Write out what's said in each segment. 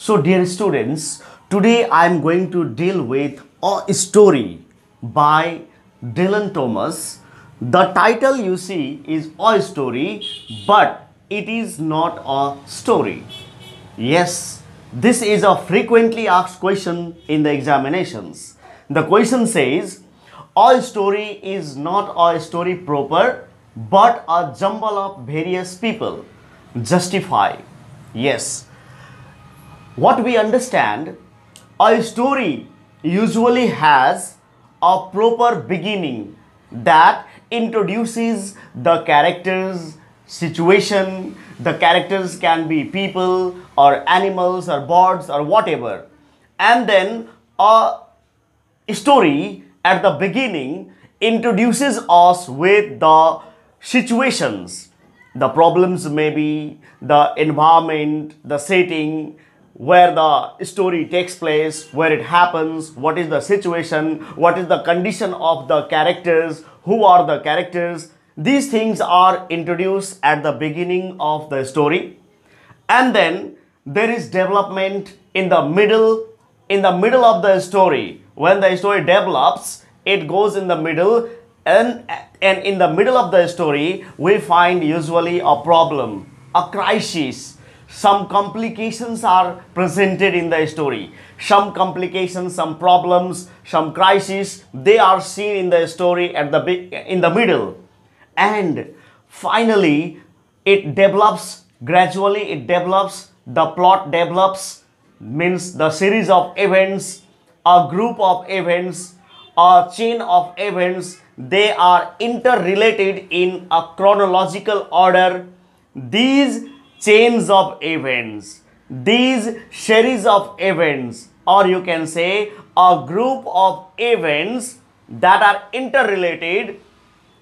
So dear students, today I am going to deal with a story by Dylan Thomas. The title you see is a story, but it is not a story. Yes, this is a frequently asked question in the examinations. The question says, a story is not a story proper, but a jumble of various people. Justify. Yes, what we understand a story usually has a proper beginning that introduces the characters situation. The characters can be people or animals or birds or whatever. And then a story at the beginning introduces us with the situations. The problems maybe the environment the setting where the story takes place, where it happens, what is the situation, what is the condition of the characters, who are the characters. These things are introduced at the beginning of the story. And then there is development in the middle, in the middle of the story. When the story develops, it goes in the middle and, and in the middle of the story, we find usually a problem, a crisis, some complications are presented in the story. Some complications some problems some crises they are seen in the story at the in the middle. And finally it develops gradually it develops the plot develops means the series of events a group of events a chain of events they are interrelated in a chronological order. These chains of events. These series of events or you can say a group of events that are interrelated,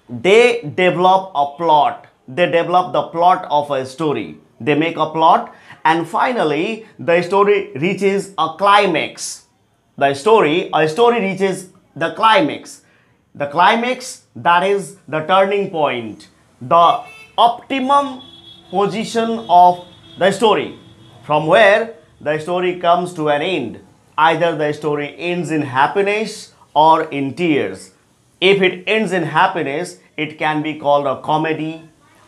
they develop a plot. They develop the plot of a story. They make a plot and finally the story reaches a climax. The story, a story reaches the climax. The climax that is the turning point, the optimum position of the story from where the story comes to an end. Either the story ends in happiness or in tears. If it ends in happiness, it can be called a comedy,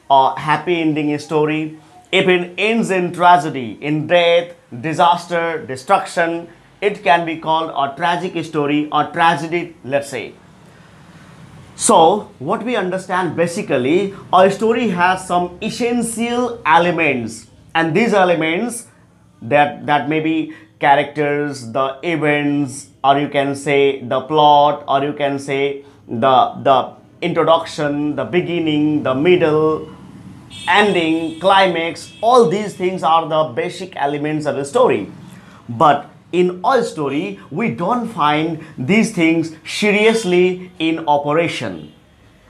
a happy ending story. If it ends in tragedy, in death, disaster, destruction, it can be called a tragic story or tragedy, let's say. So, what we understand basically, a story has some essential elements and these elements that, that may be characters, the events or you can say the plot or you can say the, the introduction, the beginning, the middle, ending, climax, all these things are the basic elements of a story. But in all story we don't find these things seriously in operation.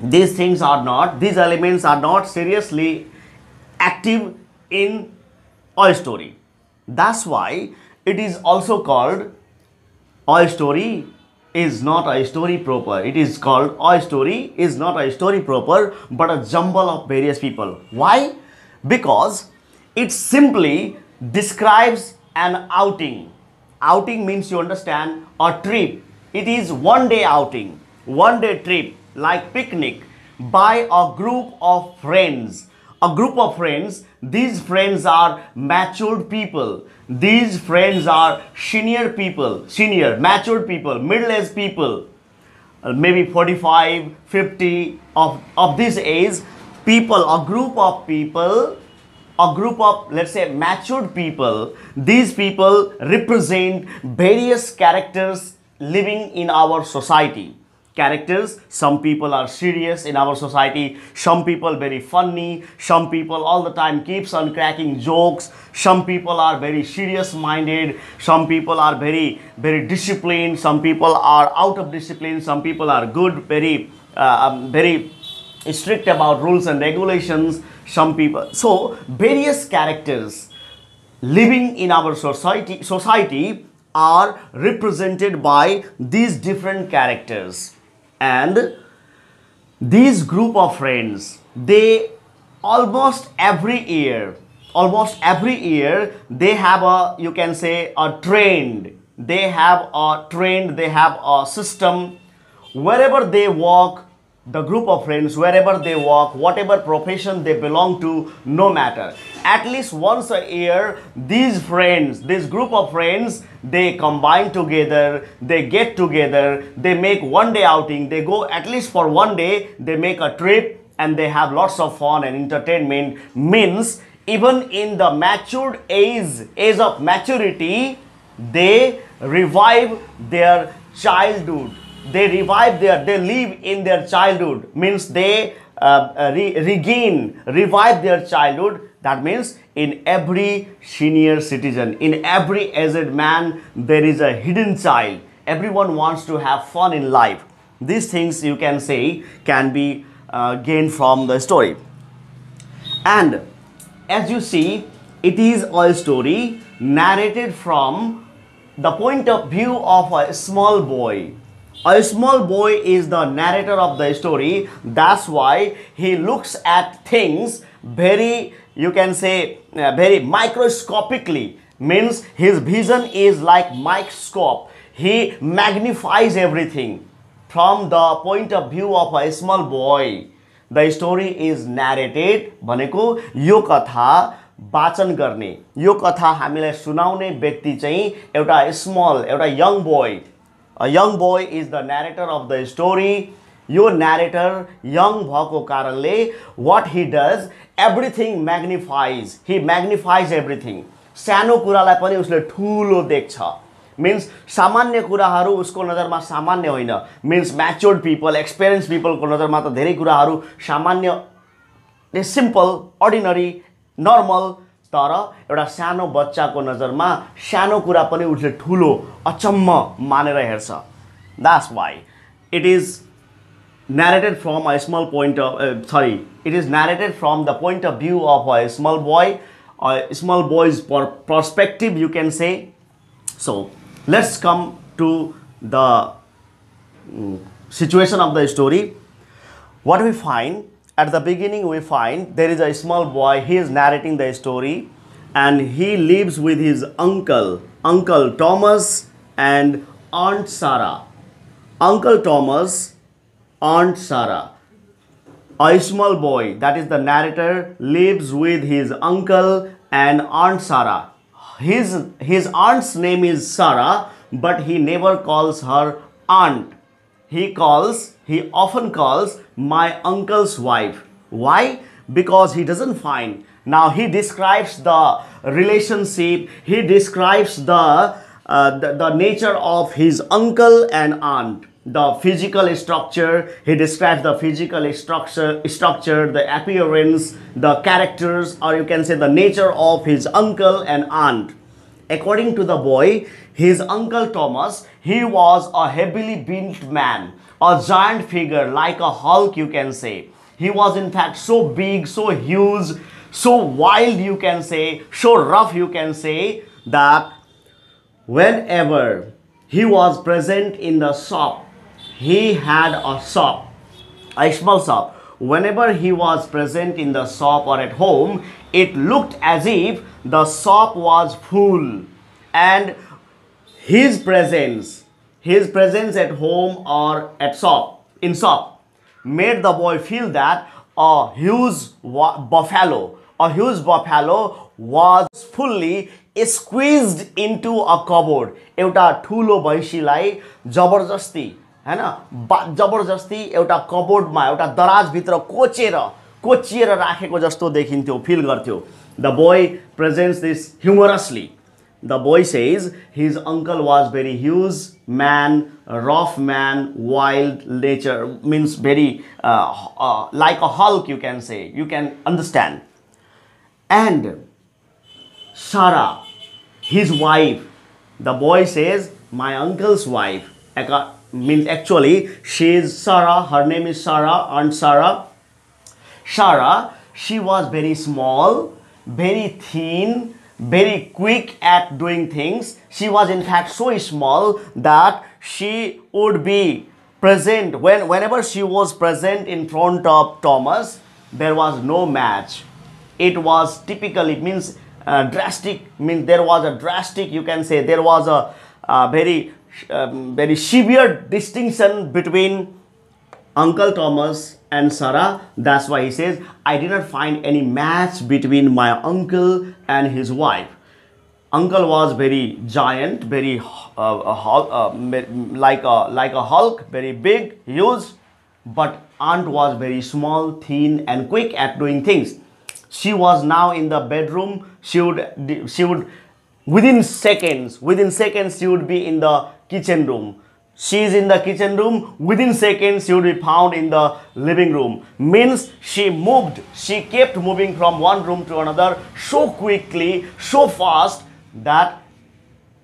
These things are not these elements are not seriously active in all story. That's why it is also called all story is not a story proper. It is called all story is not a story proper but a jumble of various people. Why? Because it simply describes an outing outing means you understand a trip. It is one day outing one day trip like picnic by a group of friends. A group of friends these friends are matured people. These friends are senior people senior matured people middle-aged people. Uh, maybe 45 50 of of this age people a group of people a group of let's say matured people. These people represent various characters living in our society. Characters some people are serious in our society some people very funny some people all the time keeps on cracking jokes some people are very serious minded some people are very very disciplined some people are out of discipline some people are good very uh, um, very strict about rules and regulations some people. So various characters living in our society society are represented by these different characters. And these group of friends they almost every year almost every year they have a you can say a trend. They have a trend they have a system. Wherever they walk the group of friends wherever they walk whatever profession they belong to no matter. At least once a year these friends this group of friends they combine together they get together they make one day outing they go at least for one day they make a trip and they have lots of fun and entertainment. Means even in the matured age age of maturity they revive their childhood they revive their they live in their childhood. Means they uh, uh, re- regain revive their childhood. That means in every senior citizen in every aged man there is a hidden child. Everyone wants to have fun in life. These things you can say can be uh, gained from the story. And as you see it is a story narrated from the point of view of a small boy a small boy is the narrator of the story that's why he looks at things very you can say uh, very microscopically means his vision is like microscope he magnifies everything from the point of view of a small boy the story is narrated भनेको यो कथा वाचन गर्ने यो कथा हामीलाई सुनाउने व्यक्ति चाहिँ एउटा स्मल एउटा young boy young boy is the narrator of the story yo narrator young भएको कारणले वाट हि डज एभ्रिथिङ म्याग्निफाइज हि म्याग्निफाइज एभ्रिथिङ सानो कुरालाई पनि उसले ठुलो देख्छ मिन्स सामान्य कुराहरू उसको नजरमा सामान्य होइन मिन्स म्याच्योर्ड पिपल एक्सपिरियन्स पिपलको नजरमा त धेरै कुराहरू सामान्य सिम्पल अर्डिनरी नर्मल तर एउटा सानो बच्चाको नजरमा सानो कुरा पनि उसले ठुलो अचम्म मानेर हेर्छ that's why it is from a small point of uh, sorry it is narrated from the point of view of a small boy a small boy's perspective you can say so let's come to the um, situation of the story what we find at the beginning we find there is a small boy he is narrating the story and he lives with his uncle uncle thomas and aunt sarah. Uncle thomas aunt sarah. A small boy that is the narrator lives with his uncle and aunt sarah. His his aunt's name is Sarah, but he never calls her aunt. He calls, he often calls my uncle's wife. Why? Because he doesn't find. Now he describes the relationship, he describes the, uh, the, the nature of his uncle and aunt the physical structure he describes the physical structure structure the appearance the characters or you can say the nature of his uncle and aunt according to the boy his uncle thomas he was a heavily built man a giant figure like a hulk you can say he was in fact so big so huge so wild you can say so rough you can say that whenever he was present in the shop he had a shop, a small shop. Whenever he was present in the shop or at home, it looked as if the shop was full and his presence, his presence at home or at shop, in shop, made the boy feel that a huge buffalo, a huge buffalo was fully squeezed into a cupboard. एउटा ठुलो भैँसीलाई जबरजस्ती होइन बा जबरजस्ती एउटा कबोर्डमा एउटा दराजभित्र कोचेर कोचिएर राखेको जस्तो देखिन्थ्यो फिल गर्थ्यो the boy presents this humorously the boy says his uncle was very huge man, rough man, wild nature means very uh, uh, like a Hulk you can say, you can understand. And Sarah, his wife, the boy says my uncle's wife means actually she is Sarah, her name is Sarah, Aunt Sarah. Sarah, she was very small, very thin, very quick at doing things. She was in fact so small that she would be present when whenever she was present in front of Thomas, there was no match. it was typically means uh, drastic means there was a drastic you can say there was a, a very um, very severe distinction between Uncle Thomas and Sarah. That's why he says, I did not find any match between my uncle and his wife. Uncle was very giant, very uh, uh, like a like a Hulk, very big, huge, but aunt was very small, thin, and quick at doing things. She was now in the bedroom. She would she would within seconds, within seconds, she would be in the kitchen room she is in the kitchen room. Within seconds she would be found in the living room. Means she moved. She kept moving from one room to another so quickly so fast that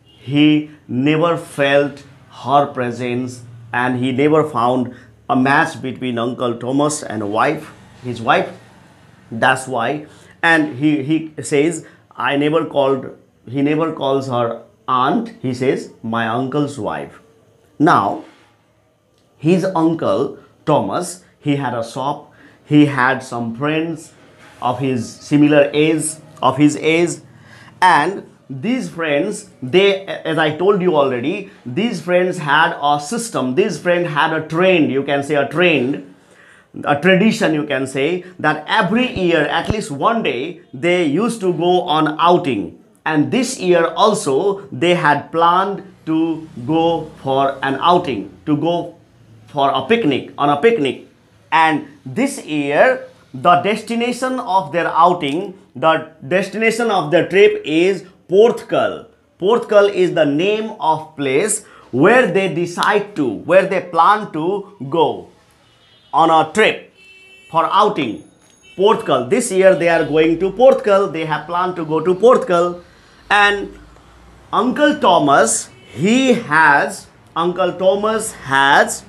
he never felt her presence and he never found a match between uncle thomas and wife his wife. That's why. And he he says i never called he never calls her aunt. He says my uncle's wife now, his uncle Thomas, he had a shop, he had some friends of his similar age, of his age, and these friends, they, as I told you already, these friends had a system, these friends had a trend, you can say a trend, a tradition you can say, that every year, at least one day, they used to go on outing. And this year also, they had planned to go for an outing, to go for a picnic, on a picnic. And this year, the destination of their outing, the destination of the trip is Porthcawl. Porthcawl is the name of place where they decide to, where they plan to go on a trip for outing. Porthcawl. This year they are going to Porthcawl. They have planned to go to Porthcawl. And Uncle Thomas he has, Uncle Thomas has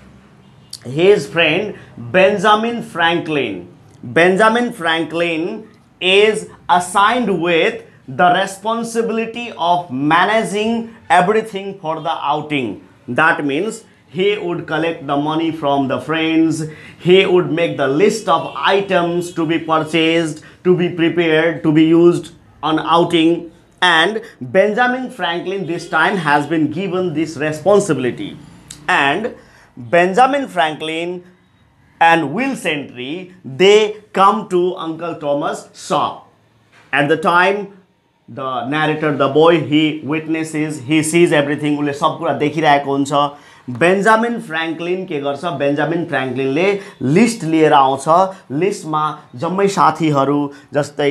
his friend Benjamin Franklyn. Benjamin Franklyn is assigned with the responsibility of managing everything for the outing. That means he would collect the money from the friends, he would make the list of items to be purchased, to be prepared, to be used on outing and Benjamin Franklyn this time has been given this responsibility. And Benjamin Franklyn and Will Sentry they come to Uncle Thomas shop. At the time the narrator the boy he witness is he सिज everything उसले सब कुरा देखिरहेको हुन्छ। Benjamin Franklin के गर्छ? Benjamin फ्रेङ्कलिनले list लिएर आउँछ। लिस्टमा जम्मै साथीहरू जस्तै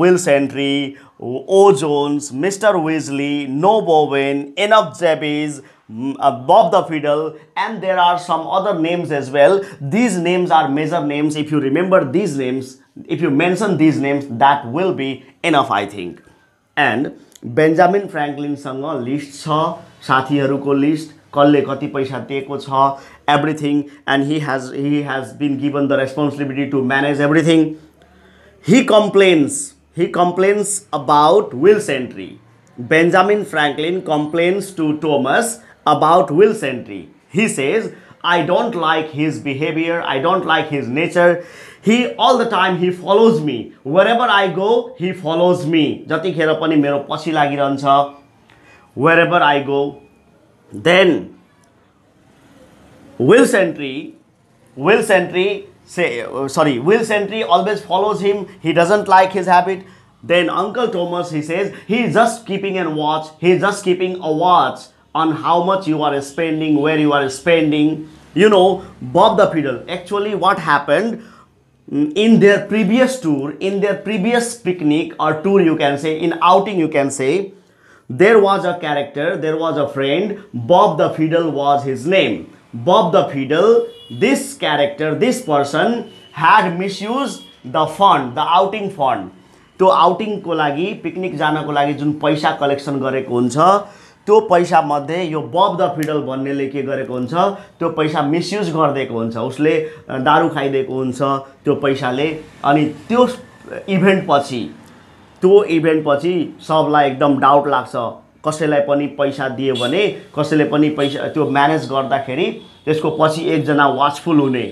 Will Sentry O Jones Mr Wisely no Bowen N Jebbies Bob the fiddle and there are some other names as well these names are major names if you remember these names if you mention these names that will be enough I think And Benjamin फ्रेङ्कलिनसँग list छ साथीहरूको list कसले कति पैसा दिएको छ everything and he has he has been given the responsibility to manage everything he complaints he complains about Will Sentry. Benjamin Franklin complains to Thomas about Will Sentry. He says, I don't like his behavior, I don't like his nature. He all the time he follows me wherever I go he follows me जतिखेर पनि मेरो पछि लागिरहन्छ wherever I go then Will Sentry Will Sentry say sorry Will Sentry always follows him he doesn't like his habit then uncle Thomas he says he just keeping an watch he just keeping a watch on how much you are spending where you are spending you know Bob the fiddle actually what happened in their previous tour in their previous picnic or tour you can say in outing you can say there was a character there was a friend bob the fiddle was his name bob the fiddle this character, this person had misused the fund, the outing fund. त्यो आउटिङको लागि picnic जानको लागि जुन पैसा collection गरेको हुन्छ त्यो पैसा मध्ये यो बब द फिडल भन्नेले के गरेको हुन्छ त्यो पैसा मिसयुज गरिदिएको हुन्छ उसले दारू खाइदिएको हुन्छ त्यो पैसाले। अनि त्यो इभेन्ट पछि त्यो इभेन्ट पछि सबलाई एकदम डाउट लाग्छ कसैलाई पनि पैसा दियो भने कसैले पनि पैसा त्यो म्यानेज गर्दाखेरि त्यसको पछि एकजना वाचफुल हुने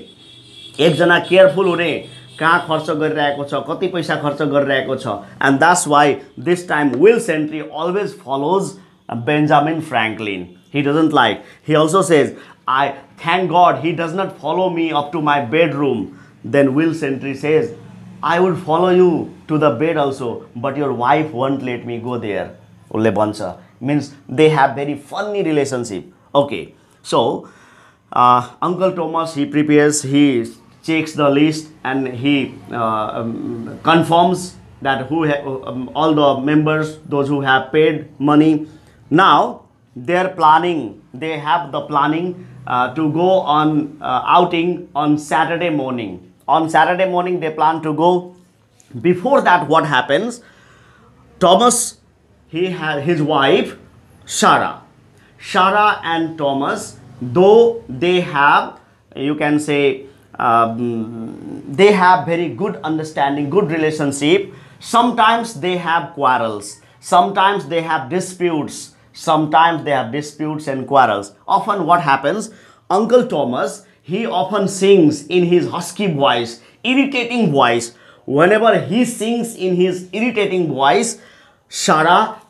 एकजना केयरफुल हुने कहाँ खर्च गरिरहेको छ कति पैसा खर्च गरिरहेको छ। And that's why this time Will sentry always follows Uh, Benjamin Franklyn. He doesn't like. He also says, I thank God he does not follow me up to my bedroom. Then Will Sentry says, I would follow you to the bed also, but your wife won't let me go there. Ole Means they have very funny relationship. Okay. So, uh, Uncle Thomas, he prepares, he checks the list and he uh, um, confirms that who um, all the members, those who have paid money, now they're planning they have the planning uh, to go on uh, outing on saturday morning. On saturday morning they plan to go. Before that what happens? Thomas he had his wife sarah sarah and thomas though they have you can say um, they have very good understanding good relationship sometimes they have quarrels sometimes they have disputes Sometimes they have disputes and quarrels. Often what happens, Uncle Thomas, he often sings in his husky voice, irritating voice. Whenever he sings in his irritating voice, Sarah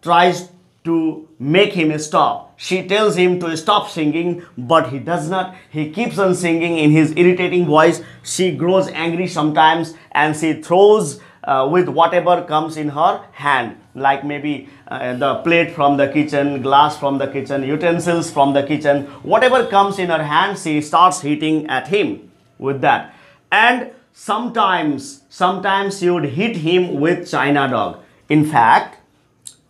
tries to make him stop. She tells him to stop singing, but he does not. He keeps on singing in his irritating voice. She grows angry sometimes and she throws uh, with whatever comes in her hand like maybe uh, the plate from the kitchen glass from the kitchen utensils from the kitchen whatever comes in her hand she starts hitting at him with that. And sometimes sometimes she would hit him with china dog. In fact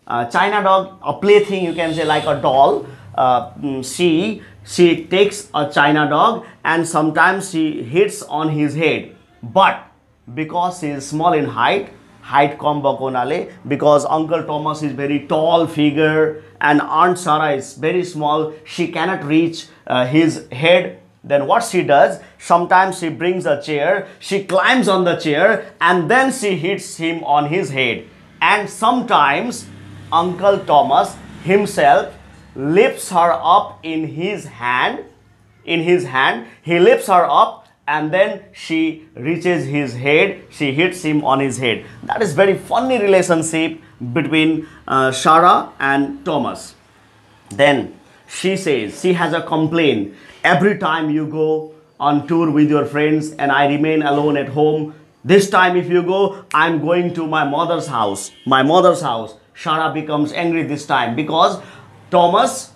uh, china dog a plaything you can say like a doll uh, mm, she she takes a china dog and sometimes she hits on his head. But because he is small in height height कम भएको because uncle thomas is very tall figure and aunt sarah is very small she cannot reach uh, his head then what she does sometimes she brings a chair she climbs on the chair and then she hits him on his head and sometimes uncle thomas himself lifts her up in his hand in his hand he lifts her up and then she reaches his head, she hits him on his head. That is very funny relationship between uh, Sarah and Thomas. Then she says, she has a complaint. Every time you go on tour with your friends and I remain alone at home, this time if you go, I'm going to my mother's house. My mother's house. Sarah becomes angry this time because Thomas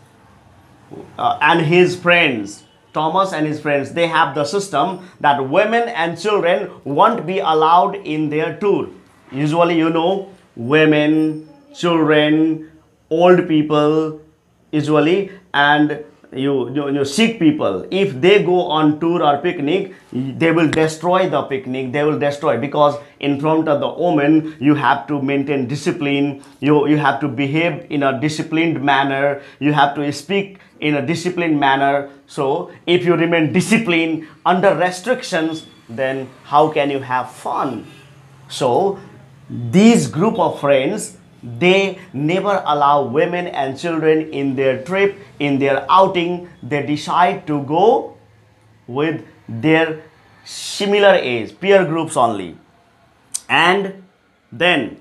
uh, and his friends Thomas and his friends, they have the system that women and children won't be allowed in their tour. Usually, you know, women, children, old people, usually, and you, you, you sick people. If they go on tour or picnic they will destroy the picnic. They will destroy because in front of the woman you have to maintain discipline. You you have to behave in a disciplined manner. You have to speak in a disciplined manner. So if you remain disciplined under restrictions then how can you have fun? So these group of friends they never allow women and children in their trip in their outing they decide to go with their similar age peer groups only and then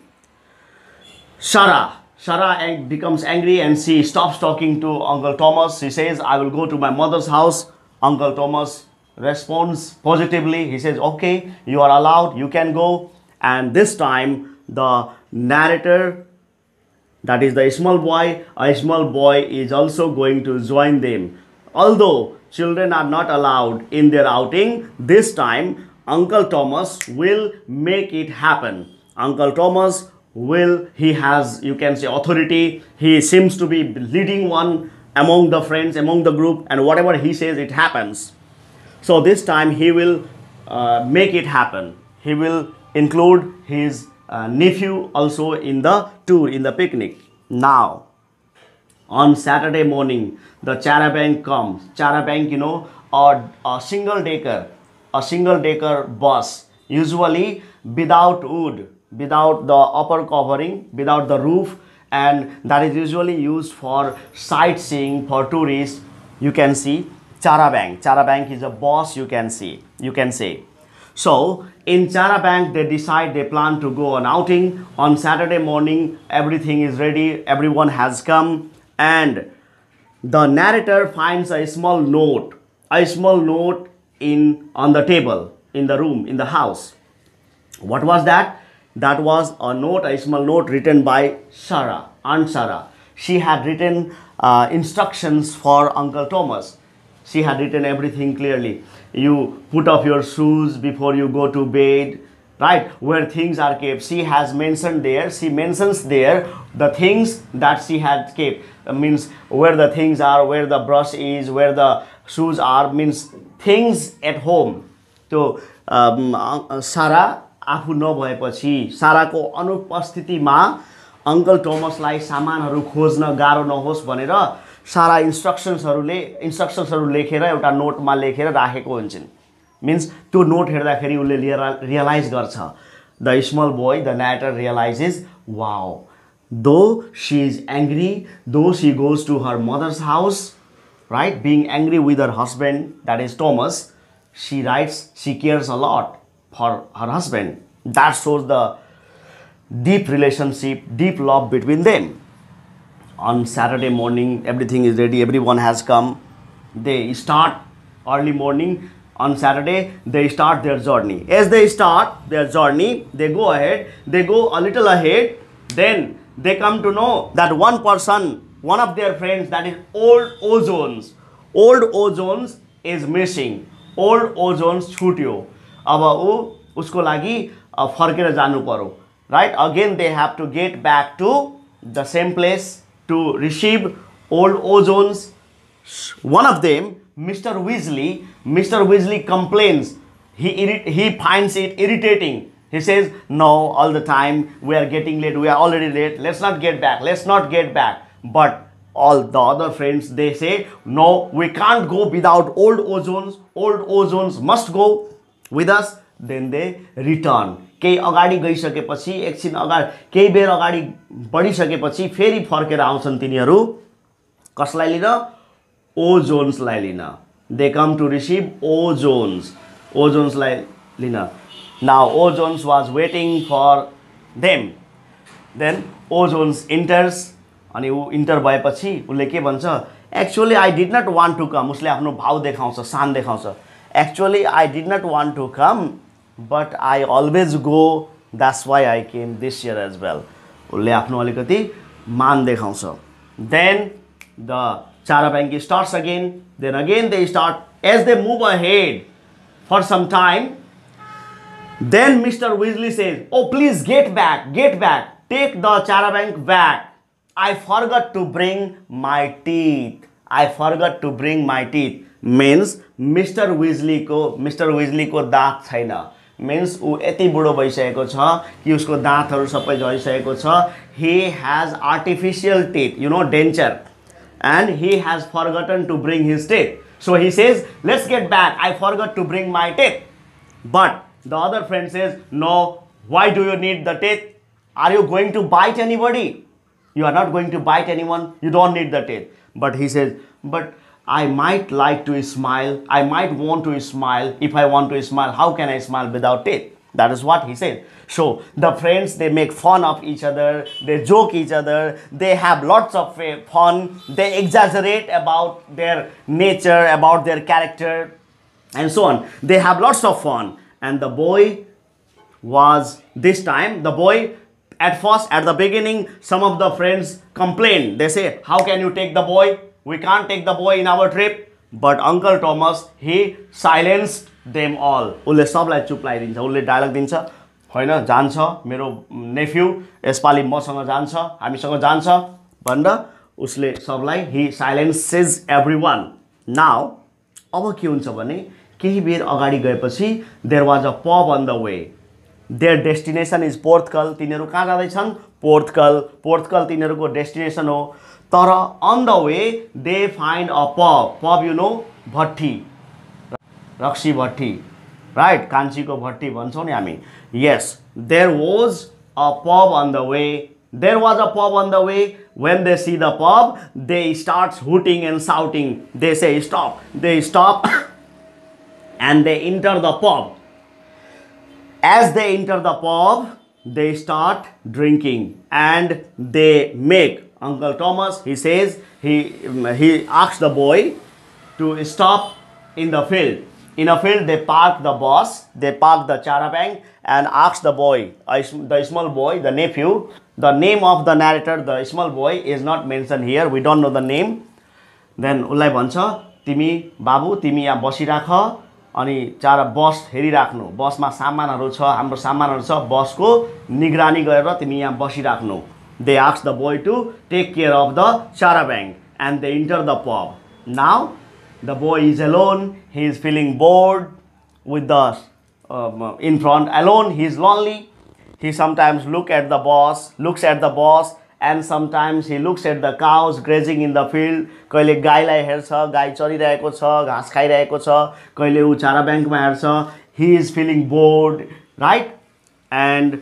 Sarah Sarah becomes angry and she stops talking to Uncle Thomas. She says, I will go to my mother's house. Uncle Thomas responds positively. He says, okay, you are allowed, you can go. And this time the narrator that is the small boy a small boy is also going to join them. Although children are not allowed in their outing this time uncle thomas will make it happen. Uncle thomas will he has you can say authority. He seems to be leading one among the friends among the group and whatever he says it happens. So this time he will uh, make it happen. He will include his uh, nephew also in the tour, in the picnic. Now, on Saturday morning, the charabanc comes. Charabanc, you know, or a single decker, a single decker bus, usually without wood, without the upper covering, without the roof, and that is usually used for sightseeing for tourists. You can see charabanc. Charabanc is a bus you can see, you can say. So in Charabanc, they decide they plan to go on outing. On Saturday morning, everything is ready, everyone has come, and the narrator finds a small note, a small note in on the table, in the room, in the house. What was that? That was a note, a small note written by Sarah, Aunt Sarah. She had written uh, instructions for Uncle Thomas. She had written everything clearly. You put off your shoes before you go to bed, right? Where things are kept. She has mentioned there, she mentions there the things that she had kept. Uh, means where the things are, where the brush is, where the shoes are, means things at home. अम, अ- सारा आफू नभएपछि साराको अनुपस्थितिमा uncle टोमसलाई सामानहरू खोज्न गाह्रो नहोस् भनेर सारा इन्स्ट्रक्सन्सहरूले इन्स्ट्रक्सन्सहरू लेखेर एउटा नोटमा लेखेर राखेको हुन्छन्। मिन्स त्यो नोट हेर्दाखेरि उसले रियलाइज गर्छ। The small boy the narrator realises wow though she is angry though she goes to her mother's house right being angry with her husband that is Thomas she writes she cares a lot for her husband that shows the deep relationship deep love between them on Saturday morning, everything is ready, everyone has come. They start early morning on Saturday, they start their journey. As they start their journey, they go ahead, they go a little ahead, then they come to know that one person, one of their friends, that is old O. Jones, old O. Jones is missing. Old O. Jones छुट्यो अब ऊ उसको लागि फर्केर janu पर्यो right again they have to get back to the same place to receive old O. Jones. One of them, Mr. Weazley, Mr. Weazley complains. He, he finds it irritating. He says, no, all the time, we are getting late, we are already late, let's not get back, let's not get back. But all the other friends, they say, no, we can't go without old O. Jones, old O. Jones must go with us. Then they return केही अगाडि गइसकेपछि एकछिन अगाडि केही बेर अगाडि बढिसकेपछि फेरि फर्केर आउँछन् तिनीहरू। कसलाई लिन? ओजोन्सलाई लिन। They come to receive O Jones ओजोन्सलाई Lin. Now O Jones was waiting for them then O Jones enters अनि ऊ इन्टर भएपछि उसले के भन्छ? Actually I did not want to come उसले आफ्नो भाव देखाउँछ सान देखाउँछ। Actually I did not want to come but I always go that's why I came this year as well उसले आफ्नो अलिकति मान देखाउँछ देन द चारा ब्याङ्की starts again then again they start as they move ahead for some time then Mr Wisely says oh please get back get back take the charabanc back I forgot to bring my teeth I forgot to bring my teeth means Mr विजलीको mister विजलीको दाँत छैन mince ऊ यति बुढो भइसकेको छ कि उसको दाँतहरू सबै झरिसकेको छ। He has artificial teeth you know denture and he has forgotten to bring his teeth so he says let's get back I forgot to bring my teeth but the other friend says no why do you need the teeth are you going to bite anybody you are not going to bite anyone you don't need the teeth but he says but I might like to smile. I might want to smile. If I want to smile, how can I smile without teeth? That is what he said. So the friends they make fun of each other, they joke each other, they have lots of fun, they exaggerate about their nature, about their character, and so on. They have lots of fun. And the boy was this time, the boy at first, at the beginning, some of the friends complained. They say, How can you take the boy? We can't take the boy in our trip. But Uncle Thomas, he silenced them all. उसले सबलाई चुप लगाइदिन्छ उसले dialogue दिन्छ। होइन जान्छ। मेरो nephew यसपालि मसँग जान्छ हामीसँग जान्छ। भनेर उसले सबलाई हि साइलेन्सेज एभ्री वान नाउ अब के हुन्छ भने केही बेर अगाडि गएपछि there was a pub on the way their destination is Porthcawl तिनीहरू कहाँ जाँदैछन्? पोर्तकल पोर्तकल तिनीहरूको डेस्टिनेसन हो। तर अन the way they find a pub pub you know भट्टी रक्सी भट्टी राइट कान्छीको भट्टी भन्छौँ नि हामी yes there was a pub on the way there was a pub on the way when they see the pub they start hooting end shouting दे से स्टप दे स्टप and they enter the pub As they enter the pub, they start drinking and they make Uncle Thomas, he says, he, he asks the boy to stop in the field. In a field, they park the bus, they park the charabank and ask the boy, the small boy, the nephew, the name of the narrator, the small boy is not mentioned here. We don't know the name. Then उसलाई भन्छ तिमी बाबु तिमी यहाँ बसिराख अनि चार बस हेरिराख्नु बसमा सामानहरू छ हाम्रो सामानहरू छ बसको निगरानी गरेर तिमी यहाँ बसिराख्नु They asked the boy to take care of the charabang and they enter the pub. Now, the boy is alone. He is feeling bored with the um, in front alone. He is lonely. He sometimes look at the boss, looks at the boss and sometimes he looks at the cows grazing in the field कहिले गाईलाई हेर्छ गाई चरिरहेको छ घाँस खाइरहेको छ कहिले ऊ चारा ब्याङ्कमा हेर्छ he is feeling bored right and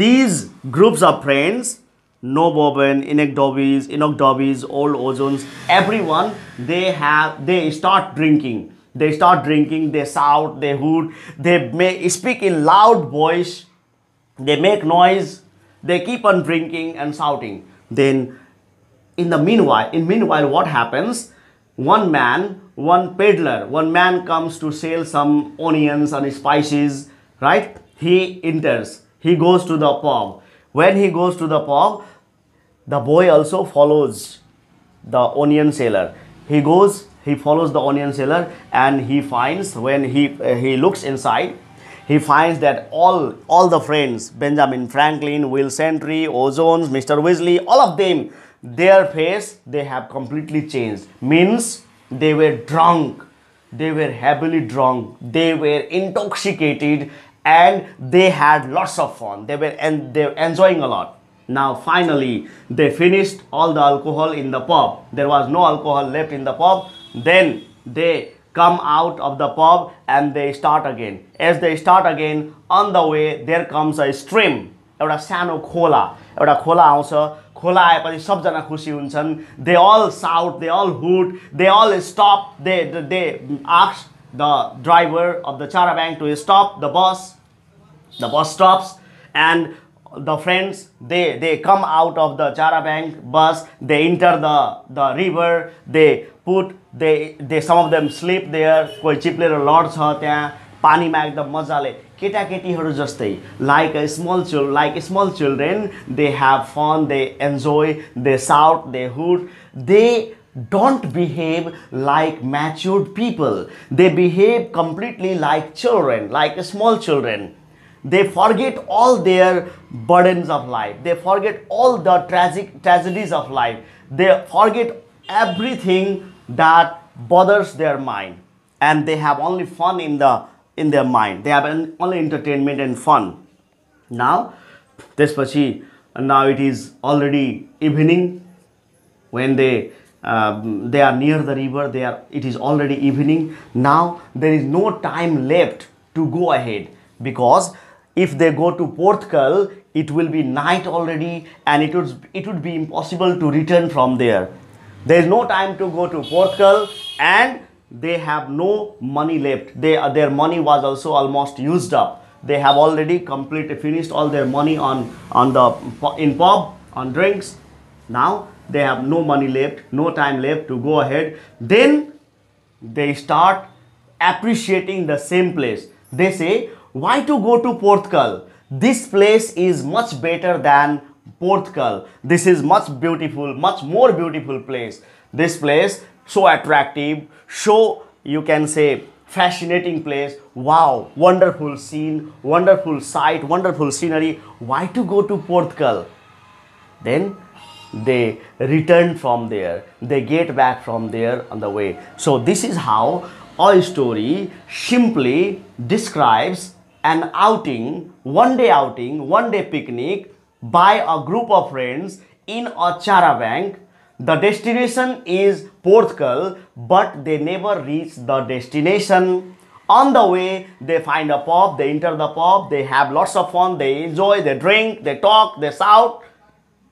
these groups of friends Noah Bowen Enoch Davies Enoch Davies old O. Jones everyone they have they start drinking they start drinking they shout they hoot they may speak in loud voice they make noise they keep on drinking and shouting. Then in the meanwhile, in meanwhile, what happens? One man, one peddler, one man comes to sell some onions and spices, right? He enters. He goes to the pub. When he goes to the pub, the boy also follows the onion seller. He goes, he follows the onion seller and he finds when he, uh, he looks inside, he finds that all, all the friends, Benjamin Franklyn, Will Sentry, O. Jones, Mr. Weazley, all of them, their face, they have completely changed. Means they were drunk, they were heavily drunk, they were intoxicated and they had lots of fun. They were, and they were enjoying a lot. Now finally, they finished all the alcohol in the pub. There was no alcohol left in the pub. Then they come out of the pub and they start again. As they start again, on the way, there comes a stream. एउटा सानो खोला एउटा खोला आउँछ खोला आएपछि सबजना खुसी हुन्छन् दे अल साउट दे अल hoot they all stop they they आक्स the driver of the charabanc to stop the bus the bus stops and the friends they they come out of the chara bank bus. They enter the the river. They put they they some of them sleep there. कोही चिप्लेर लड्छ त्यहाँ पानीमा एकदम मजाले केटाकेटीहरू जस्तै like a small child like small children they have fun they enjoy they shout they hoot they don't behave like matured people. They behave completely like children, like small children. They forget all their burdens of life. They forget all the tragic tragedies of life. They forget everything that bothers their mind and they have only fun in the in their mind they have an, only entertainment and fun now this pachi now it is already evening when they um, they are near the river they are it is already evening now there is no time left to go ahead because if they go to Porthcawl it will be night already and it would it would be impossible to return from there there is no time to go to Porthcawl and they have no money left. They, uh, their money was also almost used up. They have already completely finished all their money on, on the in pub, on drinks. Now they have no money left, no time left to go ahead. Then they start appreciating the same place. They say, why to go to Porthcawl This place is much better than Porthcawl This is much beautiful, much more beautiful place. This place so attractive, so you can say fascinating place. Wow, wonderful scene, wonderful sight, wonderful scenery. Why to go to Porthcawl Then they return from there. They get back from there on the way. So this is how a story simply describes an outing, one day outing, one day picnic by a group of friends in a charabanc. The destination is Porthcawl, but they never reach the destination. On the way, they find a pub, they enter the pub, they have lots of fun, they enjoy, they drink, they talk, they shout,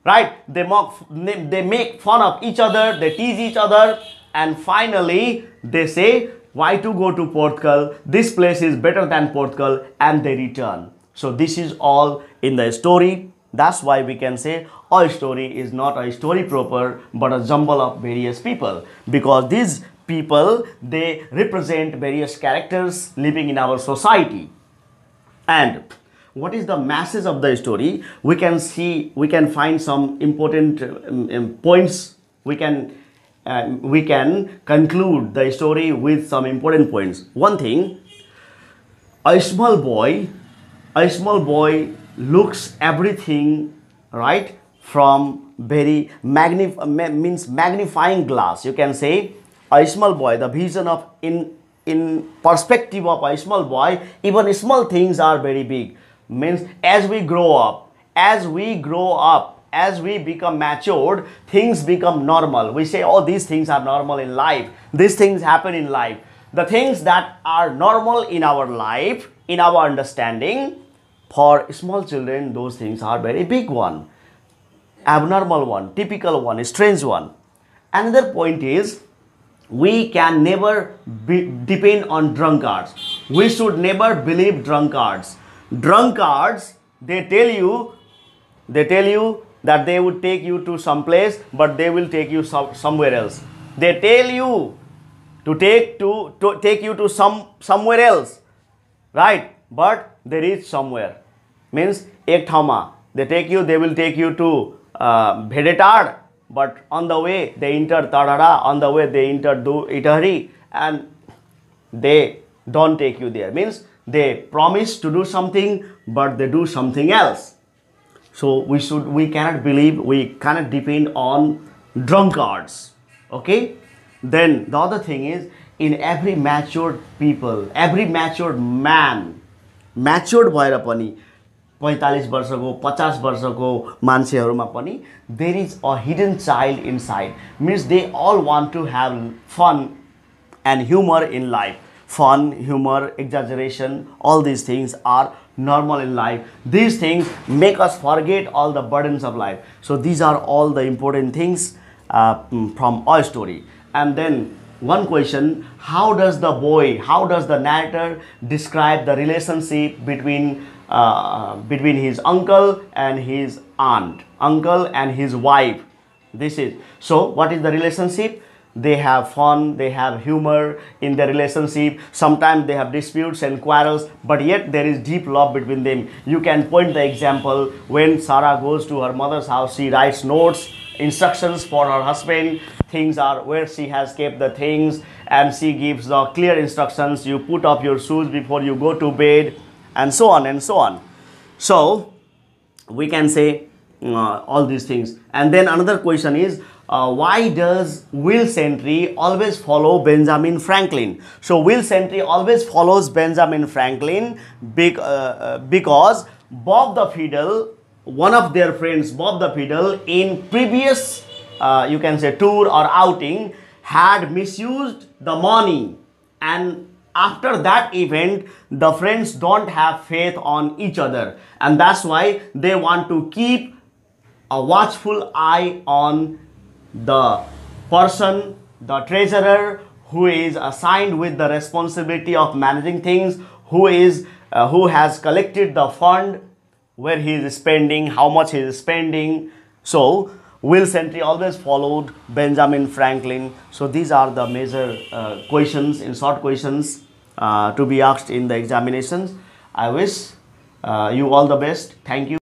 right? They, mock, they make fun of each other, they tease each other, and finally, they say, why to go to Porthcawl? This place is better than Porthcawl, and they return. So this is all in the story. That's why we can say a story is not a story proper but a jumble of various people because these people they represent various characters living in our society and what is the masses of the story? We can see we can find some important um, um, points. We can uh, we can conclude the story with some important points. One thing a small boy a small boy looks everything right from very magnif means magnifying glass. You can say a small boy the vision of in in perspective of a small boy even small things are very big means as we grow up as we grow up as we become matured things become normal. We say oh these things are normal in life. These things happen in life. The things that are normal in our life in our understanding for small children those things are very big one. Abnormal one typical one strange one. Another point is we can never be, depend on drunkards. We should never believe drunkards drunkards they tell you they tell you that they would take you to some place but they will take you some, somewhere else. They tell you to take to, to take you to some somewhere else right? But they reach somewhere. Means ek thama. They take you they will take you to uh, Bhedetar but on the way they enter Tadara, on the way they enter Itahari and they don't take you there. Means they promise to do something but they do something else. So we should, we cannot believe, we cannot depend on drunkards. Okay? Then the other thing is in every matured people, every matured man, matured भएर पनि पैँतालिस वर्षको पचास वर्षको मान्छेहरूमा पनि there is a hidden child inside means they all want to have fun and humour in life fun, humor, exaggeration, all these things are normal in life. These things make us forget all the burdens of life. So these are all the important things uh, from our story. And then one question, how does the boy, how does the narrator describe the relationship between uh, between his uncle and his aunt, uncle and his wife. This is so. What is the relationship? They have fun, they have humor in their relationship. Sometimes they have disputes and quarrels, but yet there is deep love between them. You can point the example when Sarah goes to her mother's house, she writes notes, instructions for her husband. Things are where she has kept the things, and she gives the clear instructions. You put up your shoes before you go to bed and so on and so on. So we can say uh, all these things. And then another question is, uh, why does Will Sentry always follow Benjamin Franklyn? So Will Sentry always follows Benjamin Franklyn uh, uh, because Bob the Fiddle, one of their friends, Bob the Fiddle, in previous, uh, you can say tour or outing, had misused the money and after that event the friends don't have faith on each other and that's why they want to keep a watchful eye on the person the treasurer who is assigned with the responsibility of managing things who is uh, who has collected the fund where he is spending how much he is spending so will sentry always followed benjamin franklyn so these are the major uh, questions in short questions uh, to be asked in the examinations. I wish uh, you all the best. Thank you.